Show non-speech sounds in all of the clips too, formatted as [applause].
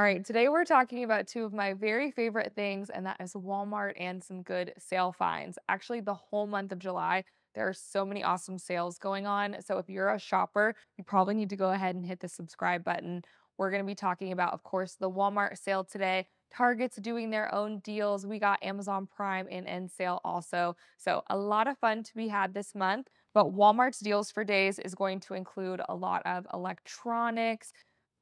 All right, today we're talking about two of my very favorite things, and that is Walmart and some good sale finds. Actually, the whole month of July, there are so many awesome sales going on. So if you're a shopper, you probably need to go ahead and hit the subscribe button. We're going to be talking about, of course, the Walmart sale today. Target's doing their own deals. We got Amazon Prime and N Sale also. So a lot of fun to be had this month. But Walmart's deals for days is going to include a lot of electronics,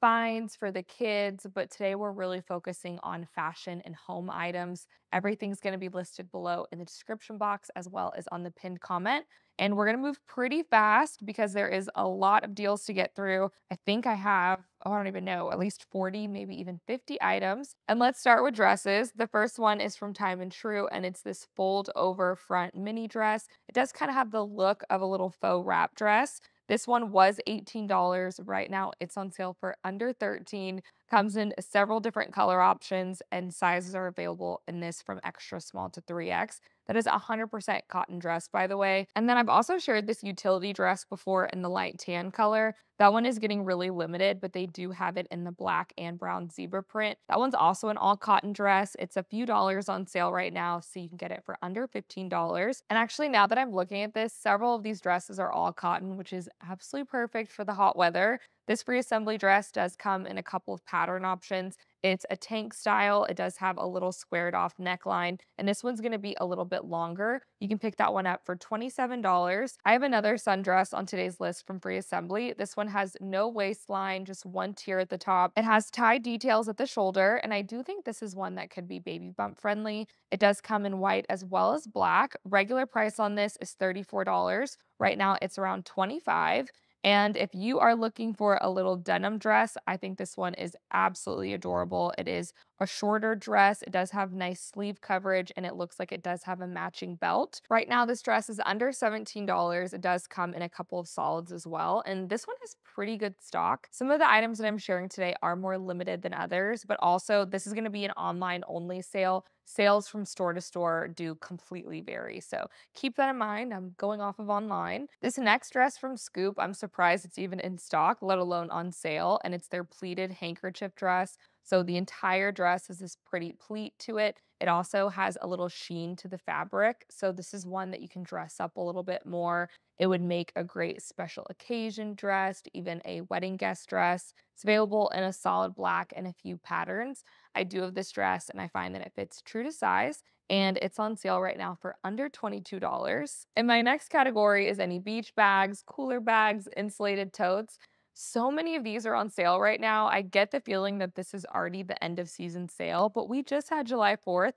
finds for the kids, but today we're really focusing on fashion and home items. Everything's going to be listed below in the description box as well as on the pinned comment. And we're going to move pretty fast because there is a lot of deals to get through. I think I have, oh, I don't even know, at least 40, maybe even 50 items. And let's start with dresses. The first one is from Time and Tru, and it's this fold over front mini dress. It does kind of have the look of a little faux wrap dress. This one was $18. Right now it's on sale for under 13. Comes in several different color options and sizes are available in this from extra small to 3X. That is 100% cotton dress, by the way. And then I've also shared this utility dress before in the light tan color. That one is getting really limited, but they do have it in the black and brown zebra print. That one's also an all cotton dress. It's a few dollars on sale right now, so you can get it for under $15. And actually, now that I'm looking at this, several of these dresses are all cotton, which is absolutely perfect for the hot weather. This free assembly dress does come in a couple of pattern options. It's a tank style. It does have a little squared off neckline, and this one's going to be a little bit longer. You can pick that one up for $27. I have another sundress on today's list from Free Assembly. This one has no waistline, just one tier at the top. It has tie details at the shoulder, and I do think this is one that could be baby bump friendly. It does come in white as well as black. Regular price on this is $34. Right now it's around 25 and if you are looking for a little denim dress, I think this one is absolutely adorable. It is a shorter dress. It does have nice sleeve coverage and it looks like it does have a matching belt. Right now, this dress is under $17. It does come in a couple of solids as well. And this one has pretty good stock. Some of the items that I'm sharing today are more limited than others, but also this is going to be an online only sale. Sales from store to store do completely vary. So keep that in mind. I'm going off of online. This next dress from Scoop, I'm surprised it's even in stock, let alone on sale. And it's their pleated handkerchief dress. So the entire dress has this pretty pleat to it. It also has a little sheen to the fabric. So this is one that you can dress up a little bit more. It would make a great special occasion dress, even a wedding guest dress. It's available in a solid black and a few patterns. I do have this dress and I find that it fits true to size and it's on sale right now for under $22. And my next category is any beach bags, cooler bags, insulated totes. So many of these are on sale right now. I get the feeling that this is already the end of season sale, but we just had July 4th.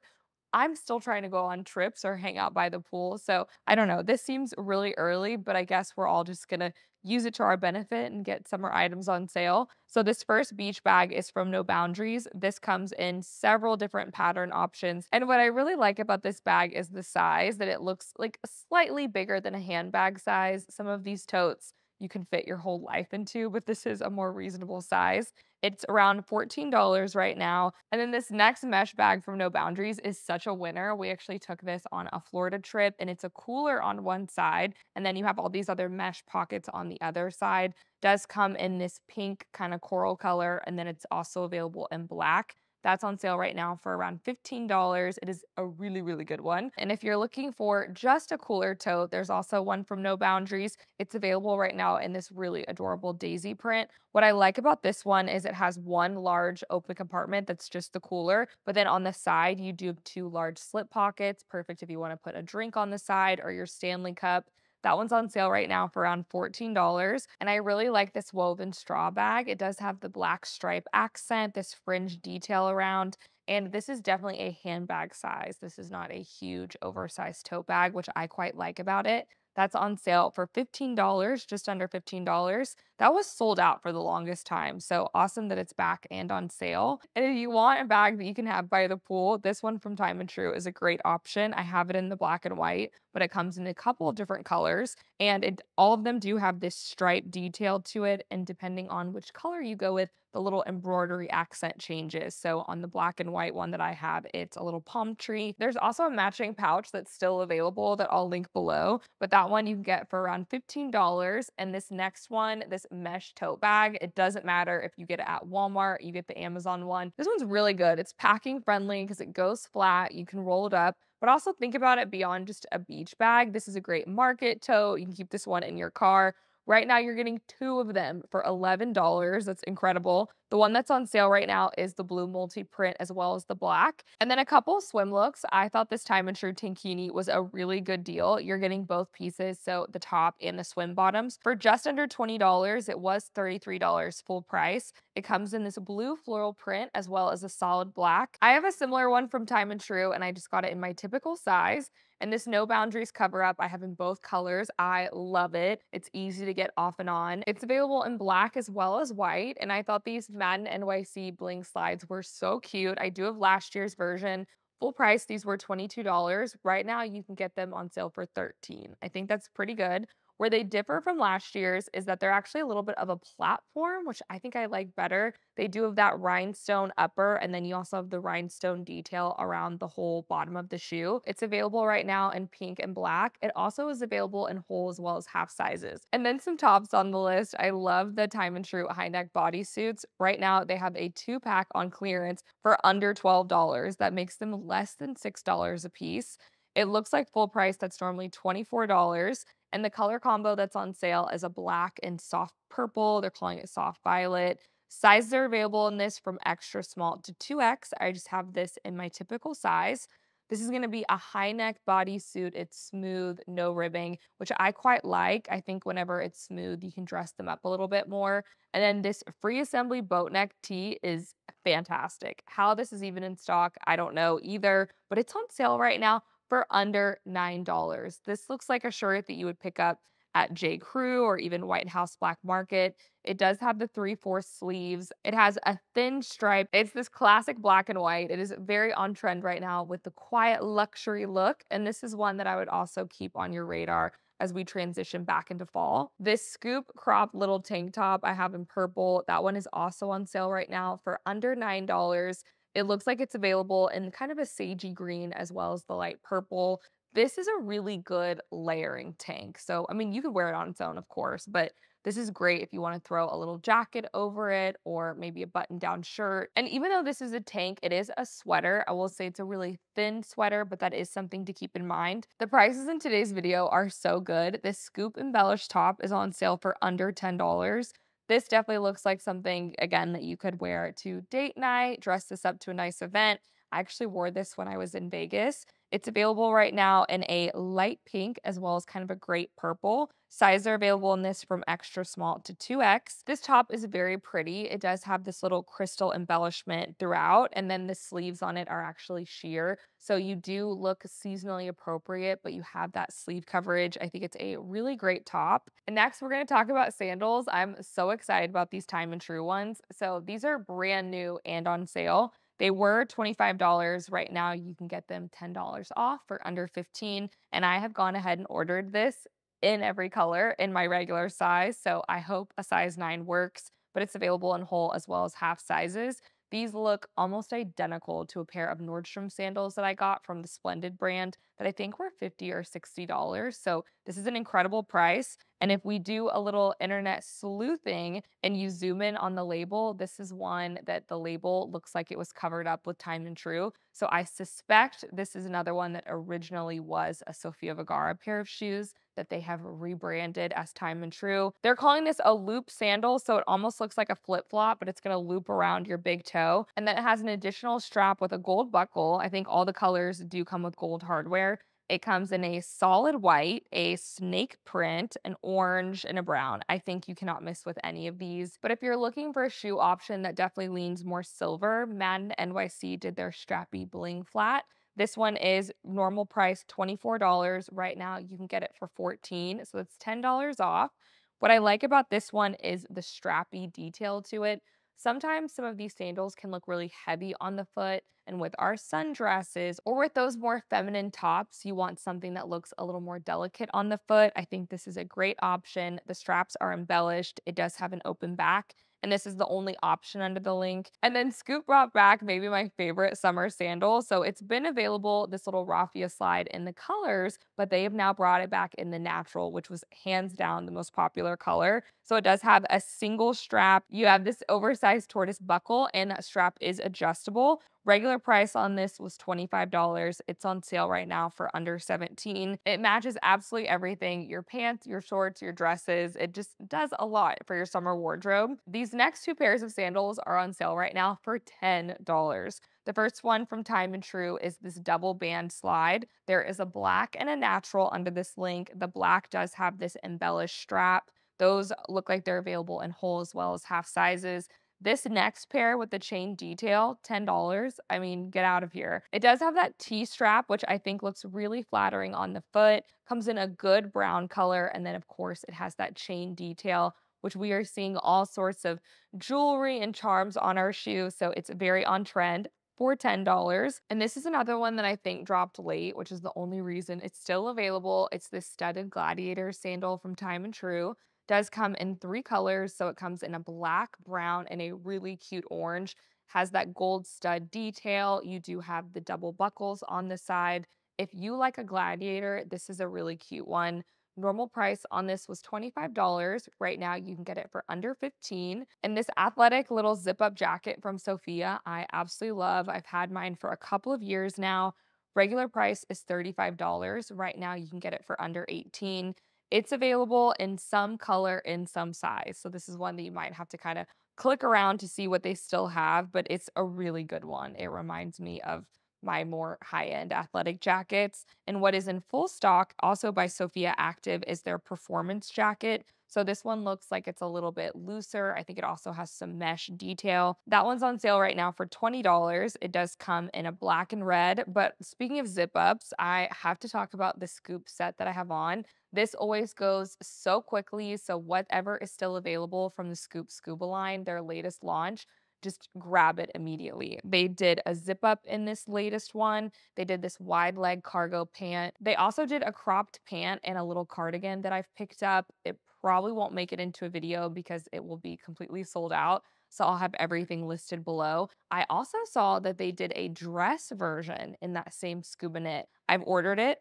I'm still trying to go on trips or hang out by the pool. So I don't know. This seems really early, but I guess we're all just going to use it to our benefit and get summer items on sale. So this first beach bag is from No Boundaries. This comes in several different pattern options. And what I really like about this bag is the size that it looks like slightly bigger than a handbag size. Some of these totes you can fit your whole life into, but this is a more reasonable size. It's around $14 right now. And then this next mesh bag from No Boundaries is such a winner. We actually took this on a Florida trip and it's a cooler on one side. And then you have all these other mesh pockets on the other side. Does come in this pink kind of coral color. And then it's also available in black. That's on sale right now for around $15. It is a really, really good one. And if you're looking for just a cooler tote, there's also one from No Boundaries. It's available right now in this really adorable daisy print. What I like about this one is it has one large open compartment that's just the cooler, but then on the side, you do have two large slip pockets. Perfect if you want to put a drink on the side or your Stanley cup. That one's on sale right now for around $14. And I really like this woven straw bag. It does have the black stripe accent, this fringe detail around. And this is definitely a handbag size. This is not a huge oversized tote bag, which I quite like about it. That's on sale for $15, just under $15. That was sold out for the longest time. So awesome that it's back and on sale. And if you want a bag that you can have by the pool, this one from Time and Tru is a great option. I have it in the black and white, but it comes in a couple of different colors. And it, all of them do have this stripe detail to it. And depending on which color you go with, the little embroidery accent changes. So on the black and white one that I have, it's a little palm tree. There's also a matching pouch that's still available that I'll link below, but that one you can get for around $15. And this next one, this mesh tote bag, it doesn't matter if you get it at Walmart, you get the Amazon one. This one's really good. It's packing friendly because it goes flat. You can roll it up but also think about it beyond just a beach bag. This is a great market tote. You can keep this one in your car. Right now, you're getting two of them for $11. That's incredible. The one that's on sale right now is the blue multi print as well as the black. And then a couple swim looks. I thought this Time and Tru Tankini was a really good deal. You're getting both pieces, so the top and the swim bottoms, for just under $20. It was $33 full price. It comes in this blue floral print as well as a solid black. I have a similar one from Time and Tru and I just got it in my typical size. And this No Boundaries cover up I have in both colors. I love it. It's easy to get off and on. It's available in black as well as white. And I thought these Madden NYC bling slides were so cute. I do have last year's version. Full price, these were $22. Right now, you can get them on sale for 13. I think that's pretty good. Where they differ from last year's is that they're actually a little bit of a platform, which I think I like better. They do have that rhinestone upper, and then you also have the rhinestone detail around the whole bottom of the shoe. It's available right now in pink and black. It also is available in whole as well as half sizes. And then some tops on the list. I love the Time and Tru high neck bodysuits. Right now, they have a two pack on clearance for under $12. That makes them less than $6 a piece. It looks like full price that's normally $24. And the color combo that's on sale is a black and soft purple. They're calling it soft violet. Sizes are available in this from extra small to 2X. I just have this in my typical size. This is going to be a high neck bodysuit. It's smooth, no ribbing, which I quite like. I think whenever it's smooth, you can dress them up a little bit more. And then this free assembly boat neck tee is fantastic. How this is even in stock, I don't know either, but it's on sale right now for under $9. This looks like a shirt that you would pick up at J. Crew or even White House Black Market. It does have the three fourth sleeves. It has a thin stripe. It's this classic black and white. It is very on trend right now with the quiet luxury look. And this is one that I would also keep on your radar as we transition back into fall. This scoop crop little tank top I have in purple. That one is also on sale right now for under $9. It looks like it's available in kind of a sagey green as well as the light purple. This is a really good layering tank. So, I mean, you could wear it on its own, of course, but this is great if you want to throw a little jacket over it or maybe a button down shirt. And even though this is a tank, it is a sweater. I will say it's a really thin sweater, but that is something to keep in mind. The prices in today's video are so good. This scoop embellished top is on sale for under $10. This definitely looks like something, again, that you could wear to date night, dress this up to a nice event. I actually wore this when I was in Vegas. It's available right now in a light pink as well as kind of a great purple. Sizes are available in this from extra small to 2X. This top is very pretty. It does have this little crystal embellishment throughout, and then the sleeves on it are actually sheer. So you do look seasonally appropriate, but you have that sleeve coverage. I think it's a really great top. And next, we're going to talk about sandals. I'm so excited about these Time and Tru ones. So these are brand new and on sale. They were $25. Right now, you can get them $10 off for under 15 And I have gone ahead and ordered this in every color in my regular size. So I hope a size 9 works, but it's available in whole as well as half sizes. These look almost identical to a pair of Nordstrom sandals that I got from the Splendid brand that I think were 50 or $60. So this is an incredible price. And if we do a little internet sleuthing and you zoom in on the label, this is one that the label looks like it was covered up with Time and Tru. So I suspect this is another one that originally was a Sofia Vergara pair of shoes that they have rebranded as Time and Tru. They're calling this a loop sandal, so it almost looks like a flip flop, but it's gonna loop around your big toe. And then it has an additional strap with a gold buckle. I think all the colors do come with gold hardware. It comes in a solid white, a snake print, an orange, and a brown. I think you cannot miss with any of these. But if you're looking for a shoe option that definitely leans more silver, Madden NYC did their strappy bling flat. This one is normal price $24. Right now you can get it for 14 so it's $10 off. What I like about this one is the strappy detail to it. Sometimes some of these sandals can look really heavy on the foot, and with our sundresses or with those more feminine tops, you want something that looks a little more delicate on the foot. I think this is a great option. The straps are embellished, it does have an open back, and this is the only option under the link. And then Scoop brought back maybe my favorite summer sandal. So it's been available, this little raffia slide in the colors, but they have now brought it back in the natural, which was hands down the most popular color. So it does have a single strap. You have this oversized tortoise buckle, and that strap is adjustable. Regular price on this was $25. It's on sale right now for under 17. It matches absolutely everything, your pants, your shorts, your dresses. It just does a lot for your summer wardrobe. These next two pairs of sandals are on sale right now for $10. The first one from Time and Tru is this double band slide. There is a black and a natural under this link. The black does have this embellished strap. Those look like they're available in whole as well as half sizes. This next pair with the chain detail, $10. I mean, get out of here. It does have that T strap, which I think looks really flattering on the foot. Comes in a good brown color. And then, of course, it has that chain detail, which we are seeing all sorts of jewelry and charms on our shoe. So it's very on trend for $10. And this is another one that I think dropped late, which is the only reason it's still available. It's this studded gladiator sandal from Time and Tru does come in three colors. So it comes in a black, brown, and a really cute orange. Has that gold stud detail. You do have the double buckles on the side. If you like a gladiator, this is a really cute one. Normal price on this was $25. Right now you can get it for under 15. And this athletic little zip up jacket from Sofia, I absolutely love. I've had mine for a couple of years now. Regular price is $35. Right now you can get it for under 18. It's available in some color, in some size. So this is one that you might have to kind of click around to see what they still have, but it's a really good one. It reminds me of my more high end athletic jackets. And what is in full stock, also by Sofia Active, is their performance jacket. So this one looks like it's a little bit looser. I think it also has some mesh detail. That one's on sale right now for $20. It does come in a black and red. But speaking of zip ups, I have to talk about the scoop set that I have on. This always goes so quickly. So, whatever is still available from the Scoop Scuba line, their latest launch, just grab it immediately. They did a zip up in this latest one. They did this wide leg cargo pant. They also did a cropped pant and a little cardigan that I've picked up. It probably won't make it into a video because it will be completely sold out. So I'll have mm. everything listed below. I also saw that they did a dress version in that same scuba knit. I've ordered it.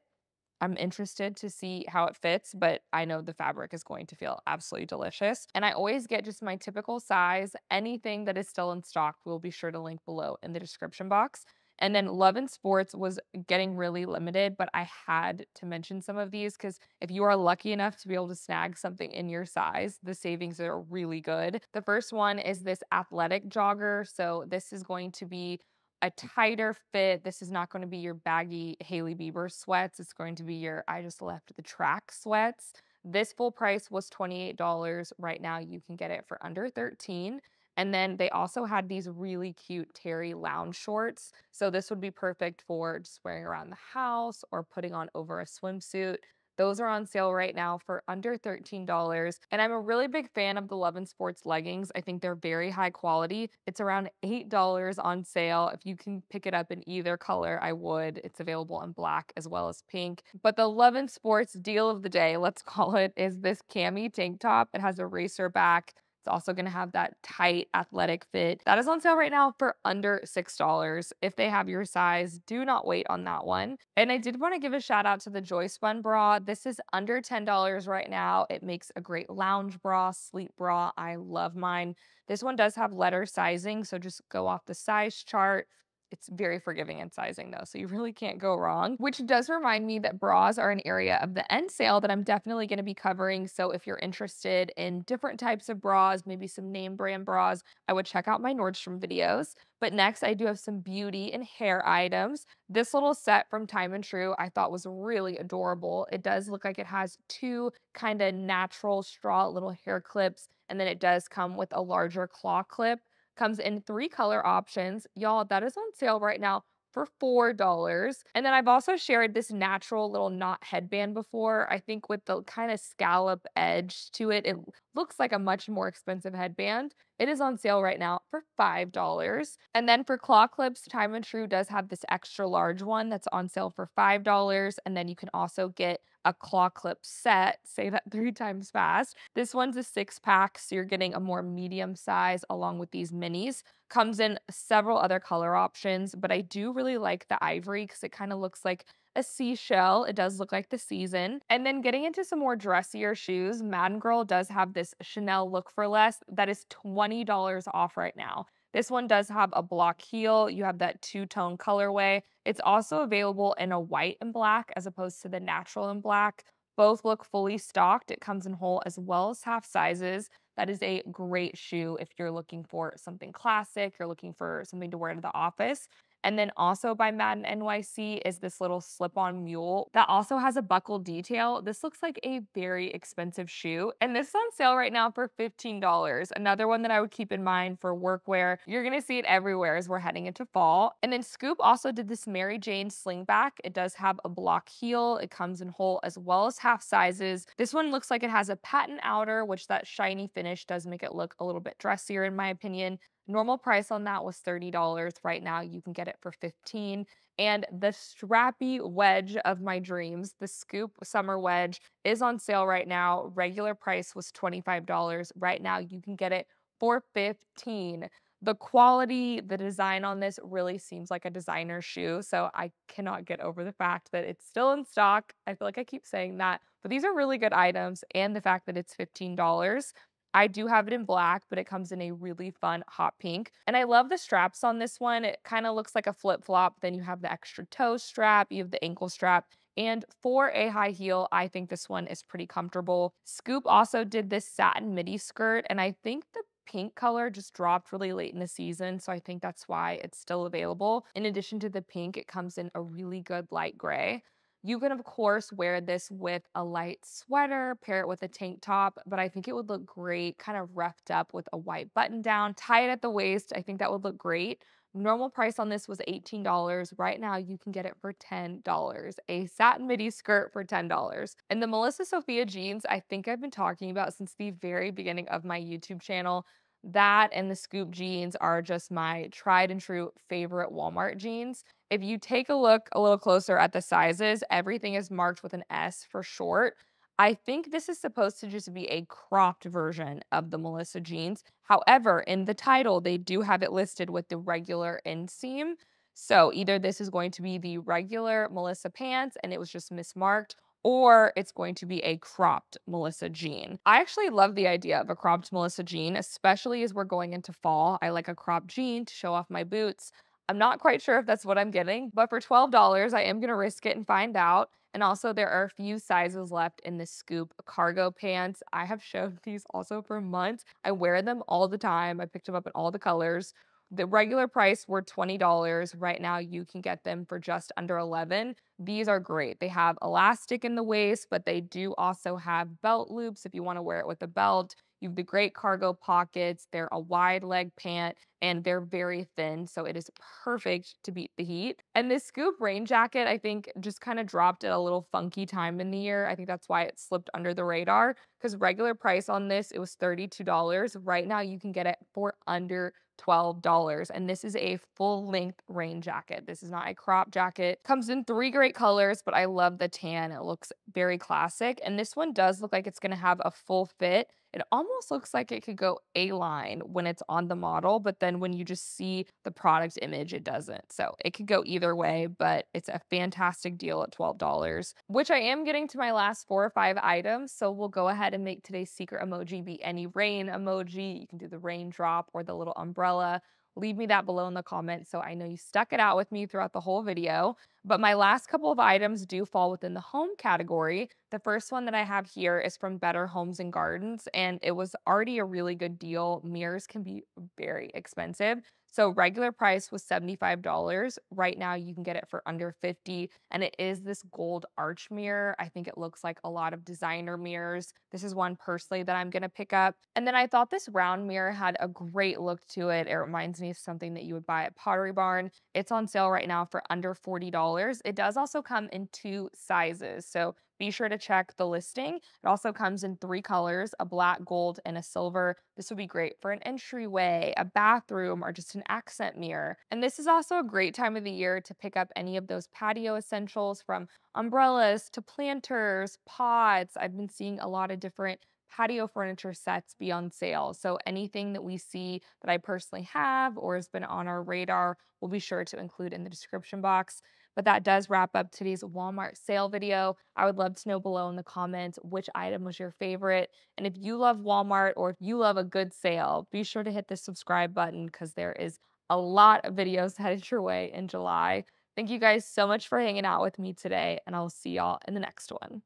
I'm interested to see how it fits, but I know the fabric is going to feel absolutely delicious. And I always get just my typical size. Anything that is still in stock, we'll be sure to link below in the description box. And then Love and Sports was getting really limited, but I had to mention some of these because if you are lucky enough to be able to snag something in your size, the savings are really good. The first one is this athletic jogger. So this is going to be a tighter fit. This is not going to be your baggy Hailey Bieber sweats. It's going to be your I just left the track sweats. This full price was $28. Right now you can get it for under 13. And then they also had these really cute Terry lounge shorts. So this would be perfect for just wearing around the house or putting on over a swimsuit. Those are on sale right now for under $13. And I'm a really big fan of the Love and Sports leggings. I think they're very high quality. It's around $8 on sale. If you can pick it up in either color, I would. It's available in black as well as pink. But the Love and Sports deal of the day, let's [laughs] call it, is this cami tank top. It has a racer back it's also going to have that tight athletic fit. That is on sale right now for under $6. If they have your size, do not wait on that one. And I did want to give a shout out to the Joyspun bra. This is under $10 right now. It makes a great lounge bra, sleep bra. I love mine. This one does have letter sizing, so just go off the size chart. It's very forgiving in sizing though, so you really can't go wrong. Which does remind me that bras are an area of the N Sale that I'm definitely going to be covering. So if you're interested in different types of bras, maybe some name brand bras, I would check out my Nordstrom videos. But next, I do have some beauty and hair items. This little set from Time and Tru I thought was really adorable. It does look like it has two kind of natural straw little hair clips, and then it does come with a larger claw clip. Comes in three color options. Y'all, that is on sale right now for $4. And then I've also shared this natural little knot headband before. I think with the kind of scallop edge to it, it looks like a much more expensive headband. It is on sale right now for $5. And then for claw clips, Time and Tru does have this extra large one that's on sale for $5. And then you can also get a claw clip set. Say that [laughs] three times fast. This one's a six pack, so you're getting a more medium size along with these minis. Comes in several other color options, but I do really like the ivory because it kind of looks like a seashell. It does look like the season. And then getting into some more dressier shoes, Madden Girl does have this Chanel Look for Less that is $20 off right now. This one does have a block heel. You have that two-tone colorway. It's also available in a white and black as opposed to the natural and black. Both look fully stocked. It comes in whole as well as half sizes. That is a great shoe if you're looking for something classic, you're looking for something to wear to the office. And then also by Madden NYC is this little slip on mule that also has a buckle detail. This looks like a very expensive shoe. And this is on sale right now for $15. Another one that I would keep in mind for workwear. You're going to see it everywhere as we're heading into fall. And then Scoop also did this Mary Jane slingback. It does have a block heel. It comes in whole as well as half sizes. This one looks like it has a patent outer, which that shiny finish does make it look a little bit dressier in my opinion. Normal price on that was $30. Right now you can get it for 15 and the strappy wedge of my dreams, the Scoop Summer Wedge is on sale right now. Regular price was $25. Right now you can get it for 15. The quality, the design on this really seems like a designer shoe, so I cannot get over the fact that it's still in stock. I feel like I keep saying that, but these are really good items and the fact that it's $15 I do have it in black, but it comes in a really fun hot pink. And I love the straps on this one. It kind of looks like a flip flop. Then you have the extra toe strap, you have the ankle strap. And for a high heel, I think this one is pretty comfortable. Scoop also did this satin midi skirt, and I think the pink color just dropped really late in the season. So I think that's why it's still available. In addition to the pink, it comes in a really good light gray. You can, of course, wear this with a light sweater, pair it with a tank top, but I think it would look great kind of roughed up with a white button down, tie it at the waist. I think that would look great. Normal price on this was $18. Right now, you can get it for $10. A satin midi skirt for $10. And the Melissa Sophia jeans, I think I've been talking about since the very beginning of my YouTube channel. That and the Scoop jeans are just my tried and true favorite Walmart jeans. If you take a look a little closer at the sizes, everything is marked with an S for short. I think this is supposed to just be a cropped version of the Melissa jeans. However, in the title, they do have it listed with the regular inseam. So either this is going to be the regular Melissa pants and it was just mismarked, or it's going to be a cropped Melissa jean. I actually love the idea of a cropped Melissa jean, especially as we're going into fall. I like a cropped jean to show off my boots. I'm not quite sure if that's what I'm getting, but for $12, I am going to risk it and find out. And also, there are a few sizes left in the Scoop cargo pants. I have shown [laughs] these also for months. I wear them all the time. I picked them up in all the colors. The regular price were $20. Right now, you can get them for just under 11. These are great. They have elastic in the waist, but they do also have belt loops if you want to wear it with a belt. You have the great cargo pockets. They're a wide leg pant and they're very thin. So it is perfect to beat the heat. And this Scoop rain jacket, I think, just kind of dropped at a little funky time in the year. I think that's why it slipped under the radar because regular price on this, it was $32. Right now, you can get it for under $12. And this is a full length rain jacket. This is not a crop jacket. Comes in three great colors, but I love the tan. It looks very classic. And this one does look like it's going to have a full fit. It almost looks like it could go A line when it's on the model, but then when you just see the product image, it doesn't. So it could go either way, but it's a fantastic deal at $12, which I am getting to my last four or five items. So we'll go ahead and make today's secret emoji be any rain emoji. You can do the raindrop or the little umbrella. Leave me that below in the comments so I know you stuck it out with me throughout the whole video. But my last couple of items do fall within the home category. The first one that I have here is from Better Homes and Gardens, and it was already a really good deal. Mirrors can be very expensive. So regular price was $75. Right now you can get it for under 50 and it is this gold arch mirror. I think it looks like a lot of designer mirrors. This is one personally that I'm going to pick up. And then I thought this round mirror had a great look to it. It reminds me of something that you would buy at Pottery Barn. It's on sale right now for under $40. It does also come in two sizes. So be sure to check the listing. It also comes in three colors a black, gold, and a silver. This would be great for an entryway, a bathroom, or just an accent mirror. And this is also a great time of the year to pick up any of those patio essentials from umbrellas to planters, pots. I've been seeing a lot of different patio furniture sets be on sale. So anything that we see that I personally have or has been on our radar, we'll be sure to include in the description box. But that does wrap up today's Walmart sale video. I would love to know below in the comments which item was your favorite. And if you love Walmart or if you love a good sale, be sure to hit the subscribe button because there is a lot of videos [laughs] headed your way in July. Thank you guys so much for hanging out with me today, and I'll see y'all in the next one.